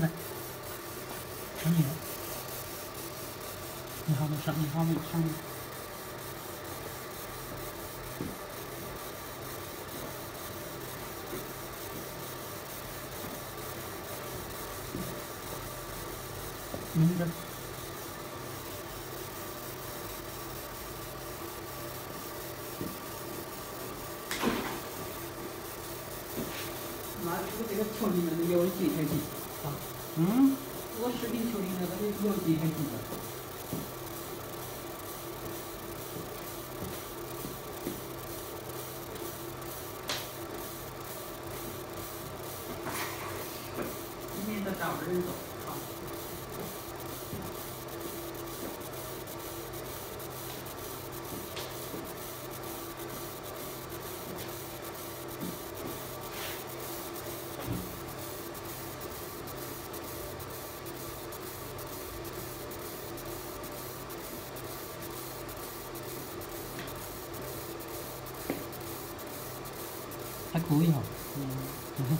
来，等你了。你好，上你好，上。明着。那这个这个球里面的有几台机？啊？嗯？我视频球里面那个有几台机的？里面的照人多。还可以哈，嗯。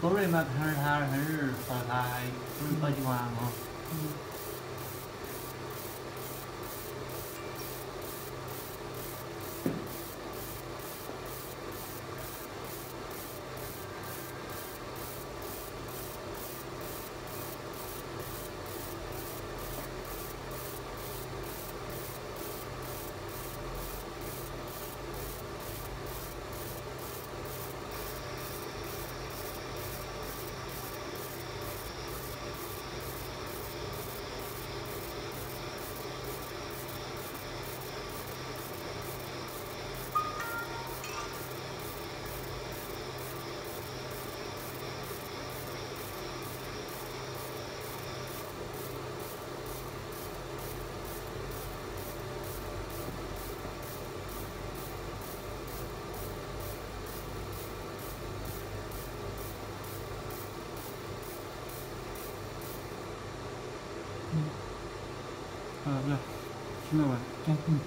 多瑞嘛，看着他还是说他不是好几万嘛。啊，不是，听到没？嗯嗯。